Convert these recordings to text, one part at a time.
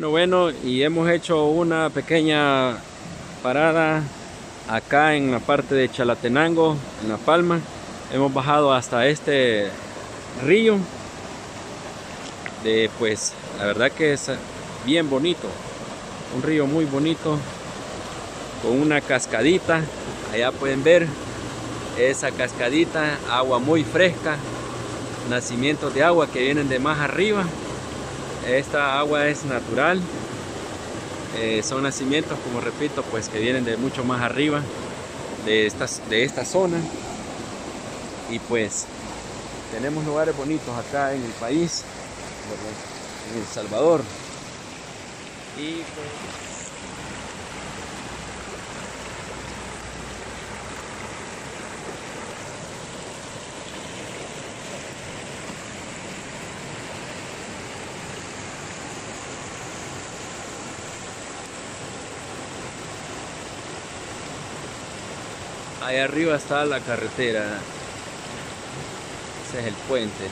Bueno, bueno, y hemos hecho una pequeña parada acá en la parte de Chalatenango, en La Palma. Hemos bajado hasta este río. De pues, la verdad que es bien bonito. Un río muy bonito. Con una cascadita. Allá pueden ver esa cascadita, agua muy fresca. Nacimientos de agua que vienen de más arriba. Esta agua es natural. Eh, son nacimientos, como repito, pues que vienen de mucho más arriba de, estas, de esta zona. Y pues tenemos lugares bonitos acá en el país, en El Salvador. Y pues, Ahí arriba está la carretera. Ese es el puente.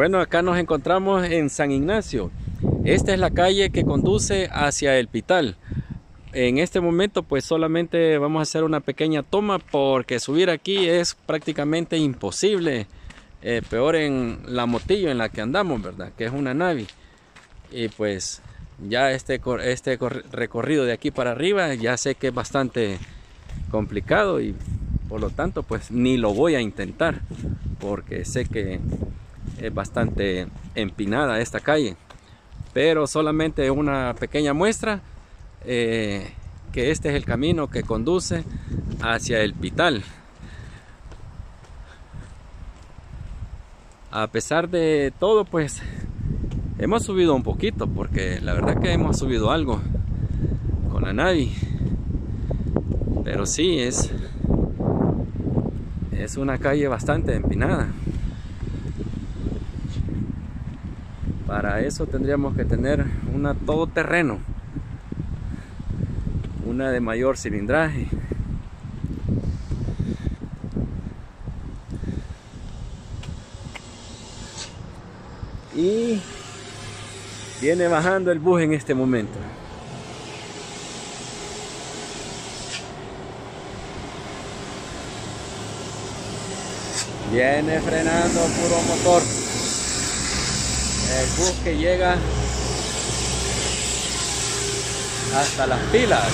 Bueno, acá nos encontramos en San Ignacio. Esta es la calle que conduce hacia el Pital. En este momento pues solamente vamos a hacer una pequeña toma porque subir aquí es prácticamente imposible. Eh, peor en la motillo en la que andamos, ¿verdad? Que es una Navi. Y pues ya este, este recorrido de aquí para arriba ya sé que es bastante complicado y por lo tanto pues ni lo voy a intentar porque sé que es bastante empinada esta calle. Pero solamente una pequeña muestra eh, que este es el camino que conduce hacia el Pital. A pesar de todo pues hemos subido un poquito porque la verdad que hemos subido algo con la Navi. Pero sí es es una calle bastante empinada Para eso tendríamos que tener una todoterreno, una de mayor cilindraje. Y viene bajando el bus en este momento. Viene frenando puro motor el bus que llega hasta las pilas.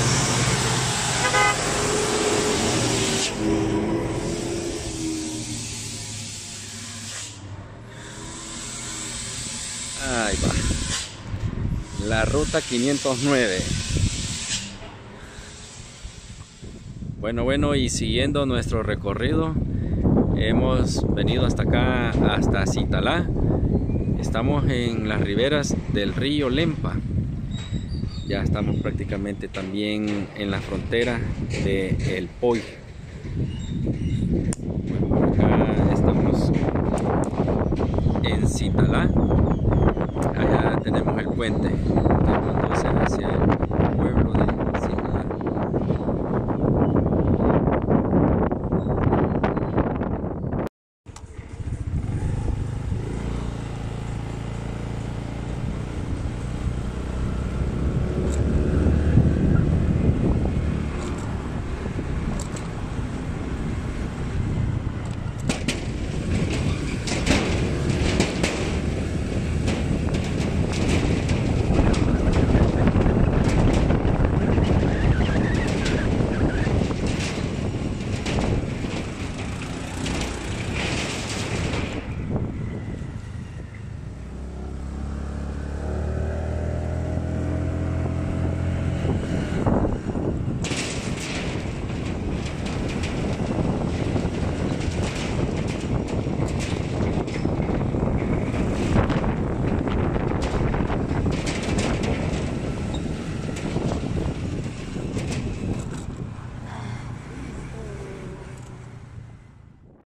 Ahí va. La ruta 509. Bueno, bueno, y siguiendo nuestro recorrido, hemos venido hasta acá, hasta Citalá Estamos en las riberas del río Lempa. Ya estamos prácticamente también en la frontera de El Poy. acá estamos en Citalá. Allá tenemos el puente, el